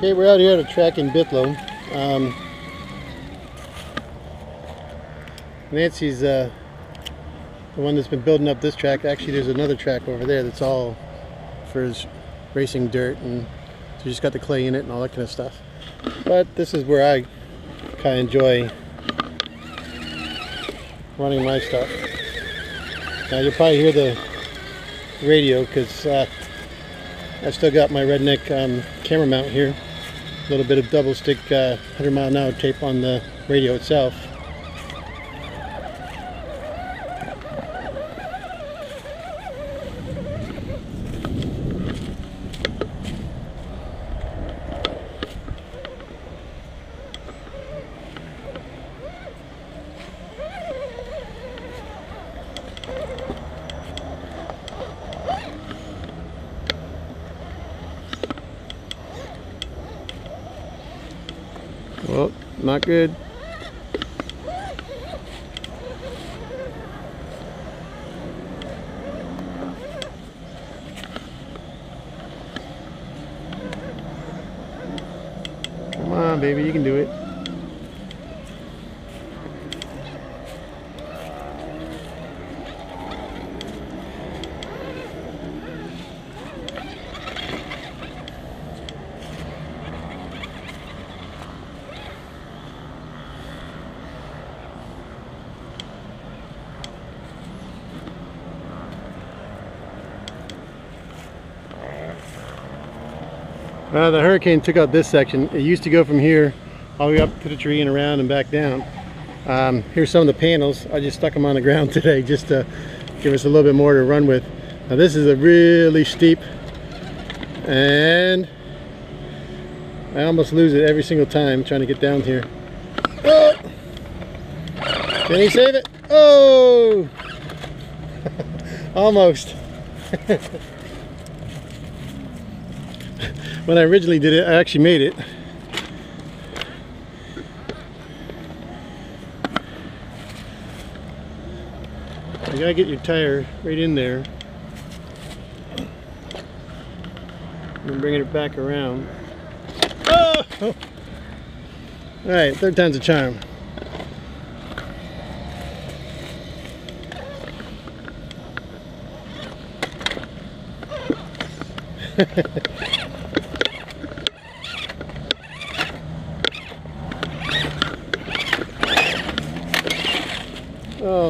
Okay, we're out here at a track in Bithlo. Um, Nancy's uh, the one that's been building up this track. Actually, there's another track over there that's all for his racing dirt, and so just got the clay in it and all that kind of stuff. But this is where I kind of enjoy running my stuff. Now you'll probably hear the radio because uh, I still got my redneck um, camera mount here. Little bit of double stick uh, 100 mile an hour tape on the radio itself. Baby, you can do it. Uh, the hurricane took out this section. It used to go from here all the way up to the tree and around and back down. Um, here's some of the panels. I just stuck them on the ground today just to give us a little bit more to run with. Now this is a really steep and I almost lose it every single time trying to get down here. Oh! Can he save it? Oh! Almost. when I originally did it, I actually made it. You gotta get your tire right in there. And bringing it back around. Oh! oh. Alright, third time's a charm.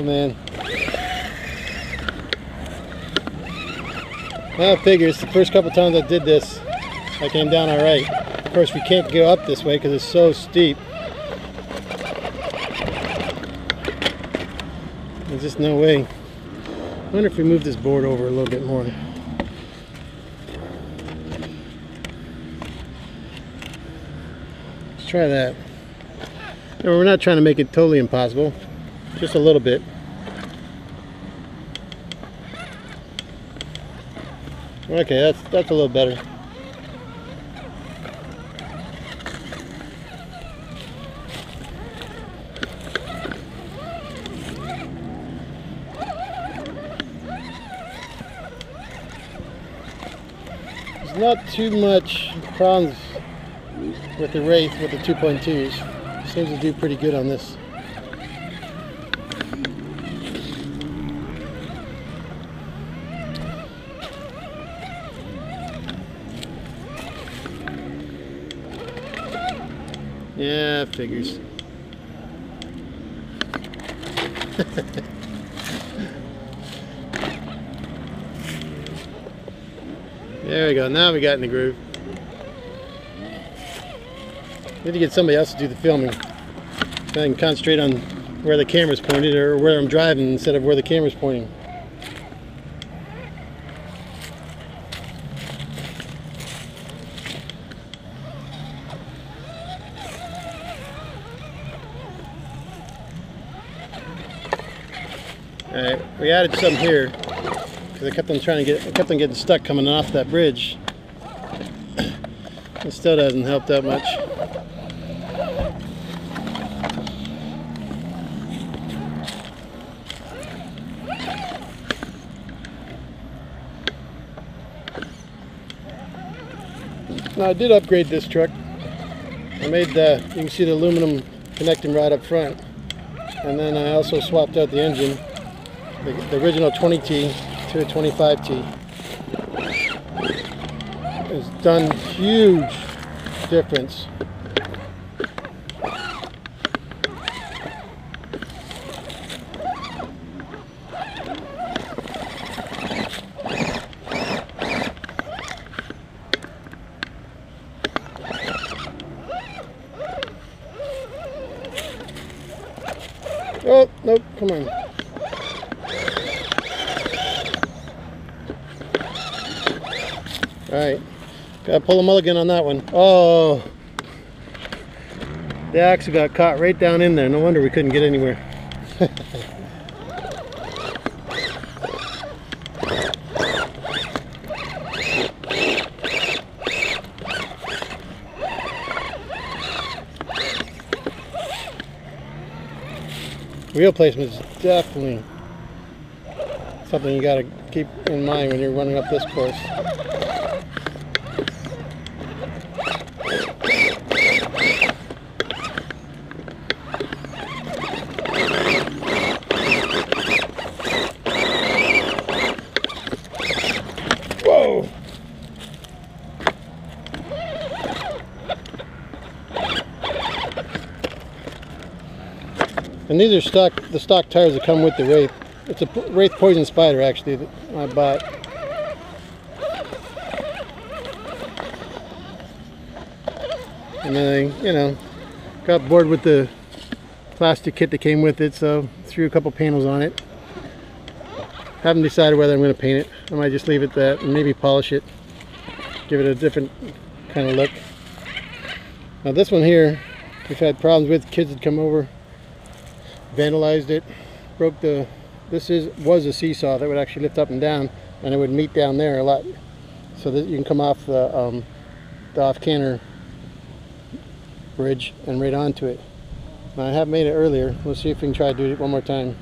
Man. Well, figures the first couple times I did this, I came down all right. Of course, we can't go up this way because it's so steep. There's just no way. I wonder if we move this board over a little bit more. Let's try that. We're not trying to make it totally impossible. Just a little bit. Okay, that's that's a little better. There's not too much problems with the Wraith with the 2.2s. Seems to do pretty good on this. Yeah, figures. there we go. Now we got in the groove. Need to get somebody else to do the filming. I can concentrate on where the camera's pointed or where I'm driving instead of where the camera's pointing. Alright, we added some here because I kept on trying to get, I kept on getting stuck coming off that bridge. It still doesn't help that much. Now I did upgrade this truck. I made the, you can see the aluminum connecting rod up front. And then I also swapped out the engine, the, the original 20T to a 25T. It's done huge difference. Oh, nope, come on. Alright, gotta pull a mulligan on that one. Oh, the axle got caught right down in there. No wonder we couldn't get anywhere. Wheel placement is definitely something you got to keep in mind when you're running up this course. And these are stock, the stock tires that come with the Wraith. It's a Wraith Poison Spider actually that I bought. And then I, you know, got bored with the plastic kit that came with it, so threw a couple panels on it. Haven't decided whether I'm going to paint it. I might just leave it that and maybe polish it. Give it a different kind of look. Now this one here, we've had problems with. Kids had come over, vandalized it, broke the, this is was a seesaw that would actually lift up and down and it would meet down there a lot so that you can come off the, um, the off camber bridge and right onto it. Now, I have made it earlier. We'll see if we can try to do it one more time.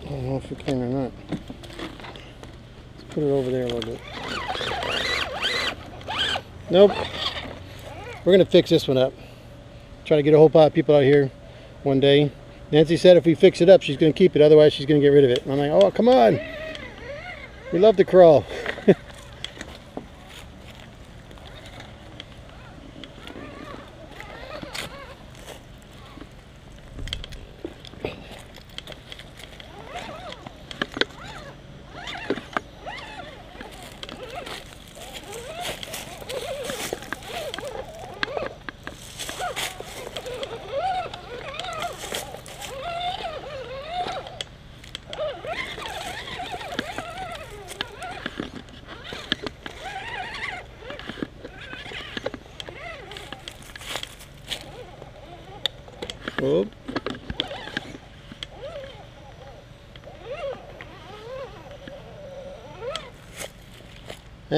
I don't know if we can or not. Let's Nope. We're gonna fix this one up. Try to get a whole pile of people out here one day. Nancy said if we fix it up, she's gonna keep it. Otherwise, she's gonna get rid of it. And I'm like, oh, come on. We love to crawl. Oh.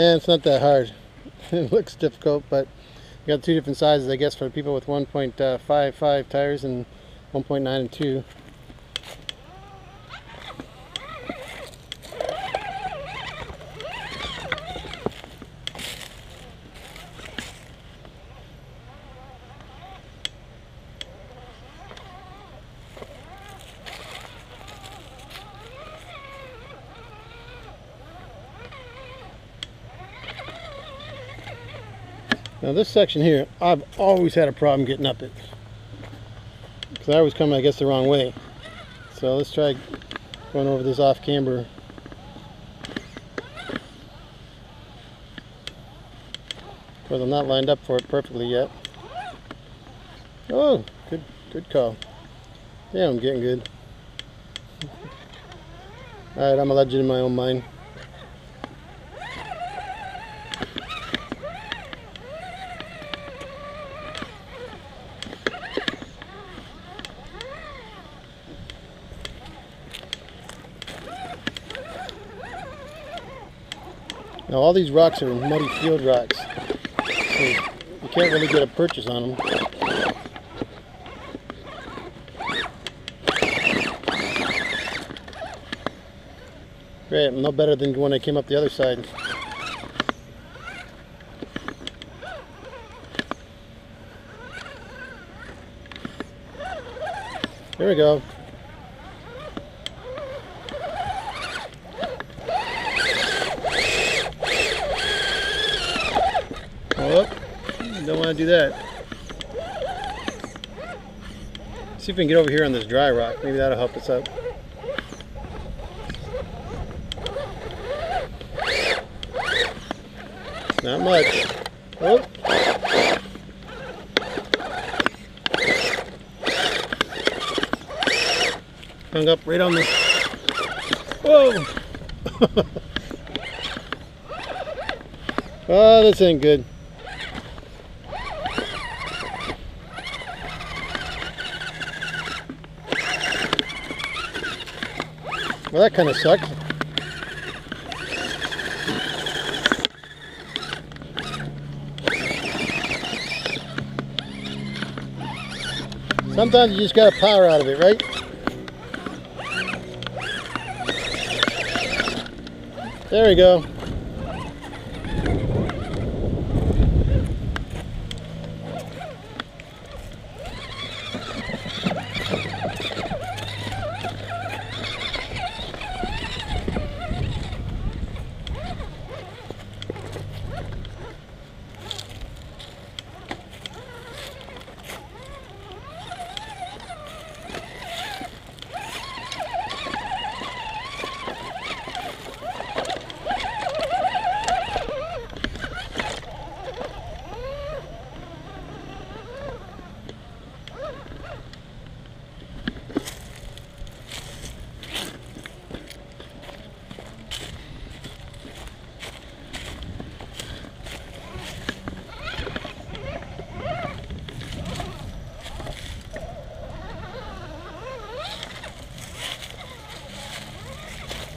And it's not that hard. it looks difficult, but you got two different sizes, I guess, for people with 1.55 uh, tires and 1.9 and 2. Now this section here, I've always had a problem getting up it. Because I was coming, I guess, the wrong way. So let's try going over this off camber. Of course, I'm not lined up for it perfectly yet. Oh, good, good call. Yeah, I'm getting good. Alright, I'm a legend in my own mind. Now all these rocks are muddy field rocks. You can't really get a purchase on them. Great, no better than when I came up the other side. There we go. Oh, don't want to do that. See if we can get over here on this dry rock. Maybe that'll help us out. Not much. Oh. Hung up right on the. Whoa! oh, this ain't good. Well, that kind of sucks. Sometimes you just got to power out of it, right? There we go.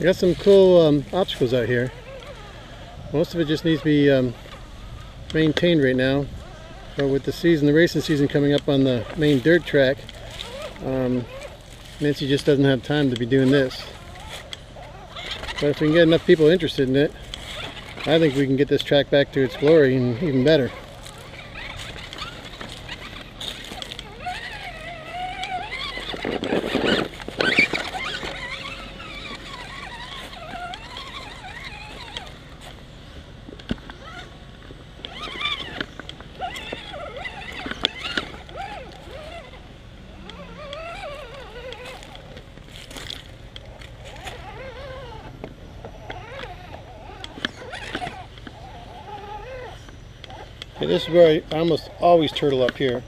We got some cool um, obstacles out here. Most of it just needs to be um, maintained right now. But with the season, the racing season coming up on the main dirt track, um, Nancy just doesn't have time to be doing this. But if we can get enough people interested in it, I think we can get this track back to its glory and even better. Okay, this is where I almost always turtle up here.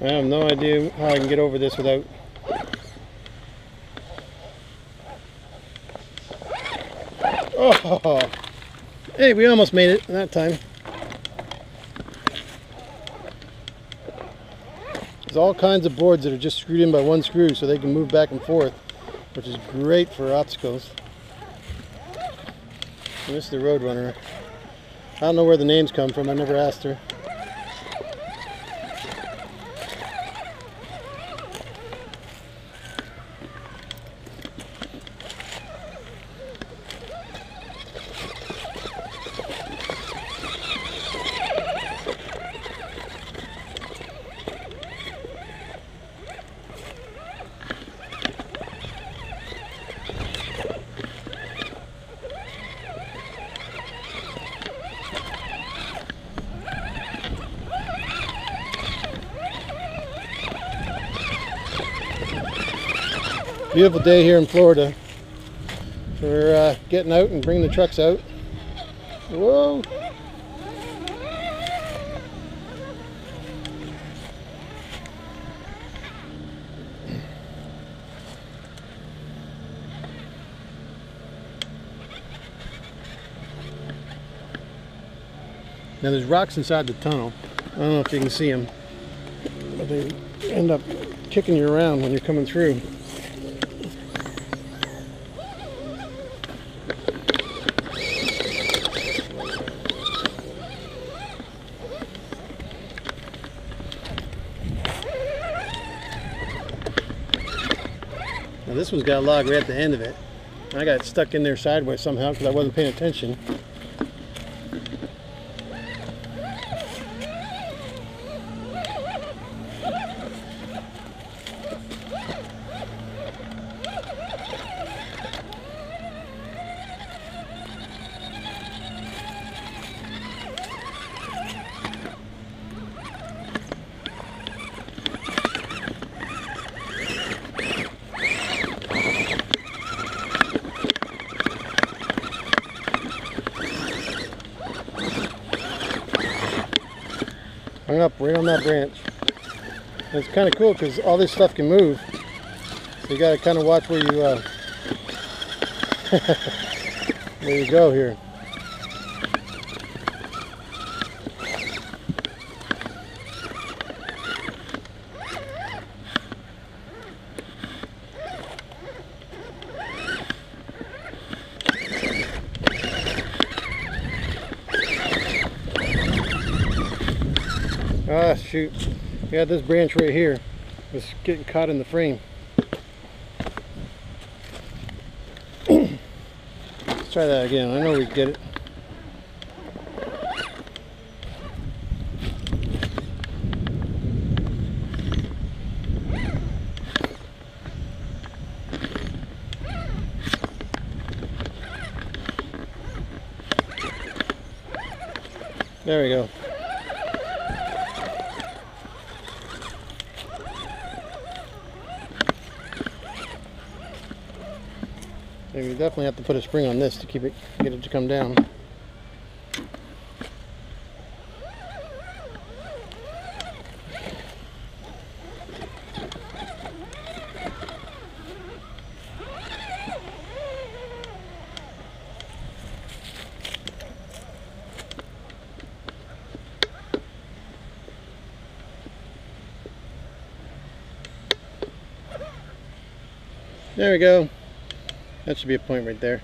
I have no idea how I can get over this without Oh, hey, we almost made it that time. There's all kinds of boards that are just screwed in by one screw so they can move back and forth, which is great for obstacles. This is the Roadrunner. I don't know where the names come from, I never asked her. Beautiful day here in Florida for uh, getting out and bringing the trucks out. Whoa! Now there's rocks inside the tunnel. I don't know if you can see them, but they end up kicking you around when you're coming through. This one's got a log right at the end of it. I got stuck in there sideways somehow because I wasn't paying attention. Up right on that branch. And it's kind of cool because all this stuff can move. So you got to kind of watch where you uh, where you go here. Shoot. Yeah, this branch right here was getting caught in the frame. Let's try that again. I know we get it. There we go. And you definitely have to put a spring on this to keep it, get it to come down. There we go. That should be a point right there.